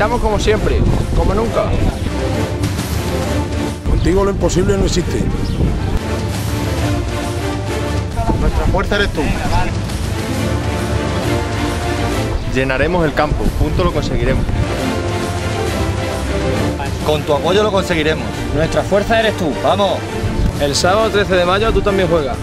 Estamos como siempre, como nunca. Contigo lo imposible no existe. Nuestra fuerza eres tú. Llenaremos el campo, juntos lo conseguiremos. Con tu apoyo lo conseguiremos. Nuestra fuerza eres tú. ¡Vamos! El sábado 13 de mayo tú también juegas.